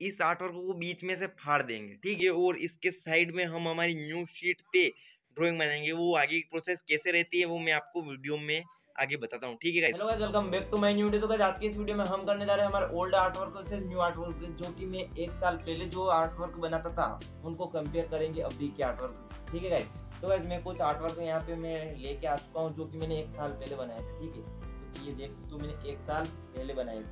इस आर्टवर्क को बीच में से फाड़ देंगे, ठीक है? और इसके साइड में हम हमारी न्यू शीट पे ड्राइंग बनाएँगे। वो आगे की प्रोसेस कैसे रहती है, वो मैं आपको वीडियो में आगे बताता हूँ, ठीक है hello guys welcome back to my new video तो गाइस आज की इस वीडियो में हम करने जा रहे हैं हमारे ओल्ड आर्ट वर्क से न्यू आर्ट वर्क जो कि मैं एक साल पहले जो आर्ट वर्क बनाता था, उनको कंपेयर करेंगे अभी के आर्ट वर्क ठीक है गाइस तो गाइस मैं कुछ आर्ट वर्क यहाँ पे मैं लेके आ चुका हूँ, जो कि मैंने एक साल पहले बनाया था, ठीक है? तो ये देख तो मैंने एक साल पहले बनाए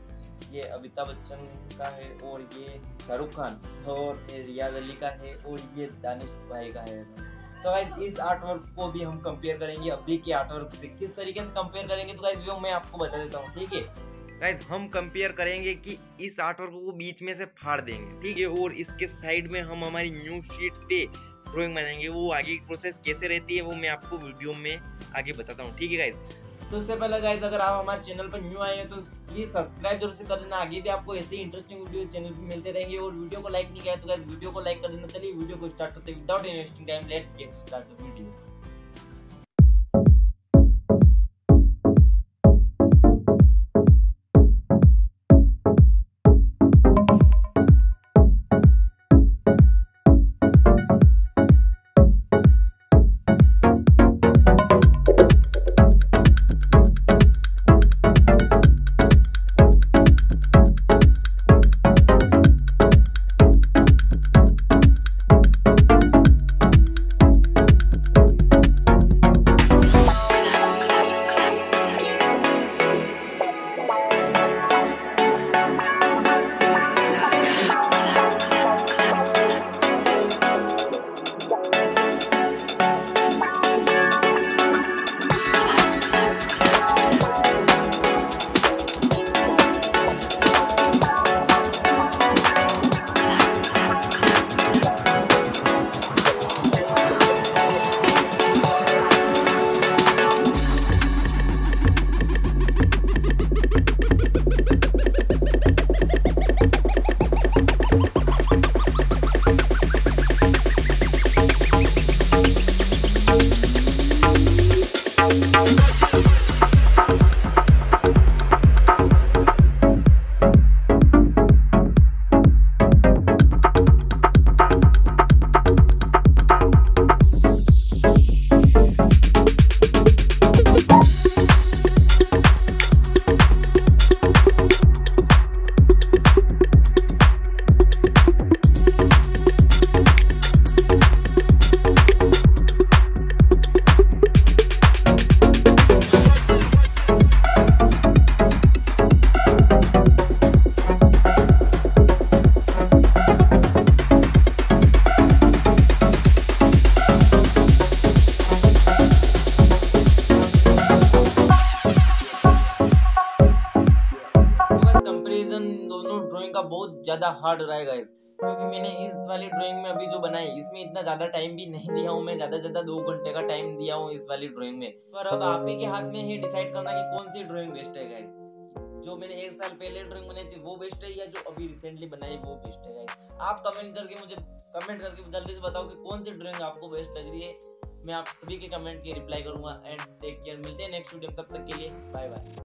ये अमिताभ बच्चन का है और ये शाहरुख खान और ये रियाज अली का है और ये दानिश भाई का है। तो गाइस इस आर्ट वर्क को भी हम कंपेयर करेंगे। अभी के आर्ट वर्क से किस तरीके से कंपेयर करेंगे। तो गाइस वो मैं आपको बता देता हूँ, ठीक है? गाइस हम कंपेयर करेंगे कि इस आर्टवर्क को बीच में से फाड़ देंगे, ठीक है? और इसके साइड में हम हमारी न्यू शीट पे ड्रॉइंग बनाएँगे। वो आगे की प्रोसेस कैसे रहती है, वो मैं आपको वीडियो में आगे बताता हूँ, ठीक है गाइस तो उससे पहले गाइज़ अगर आप हमारे चैनल पर न्यू आए हैं तो प्लीज़ सब्सक्राइब ज़रूर से कर देना। आगे भी आपको ऐसे इंटरेस्टिंग वीडियो चैनल पर मिलते रहेंगे। और वीडियो को लाइक नहीं किया तो गाइज़ वीडियो को लाइक कर देना। चलिए वीडियो को स्टार्ट करते without investing time let's get start video comparison दोनों ड्राइंग का बहुत ज़्यादा हार्ड रहेगा इस क्योंकि मैंने इस वाली ड्राइंग में अभी जो बनाई, इसमें इतना ज़्यादा टाइम भी नहीं दिया हूँ मैं, ज़्यादा ज़्यादा दो घंटे का टाइम दिया हूँ इस वाली ड्राइंग में. पर अब आप ही के हाथ में ही डिसाइड करना कि कौन सी ड्राइंग बेस्ट है गाइस जो मैंने एक साल पहले ड्राइंग बनाई थी, वो बेस्ट है या जो अभी रिसेंटली बनाई, वो बेस्ट है गाइस आप कमेंट करके मुझे कमेंट करके जल्दी से बताओ कि कौन सी ड्राइंग आपको बेस्ट लग रही है. मैं आप सभी के कमेंट की रिप्लाई करूँगा एंड टेक केयर मिलते हैं नेक्स्ट वीडियो तब तक के लिए बाय बाय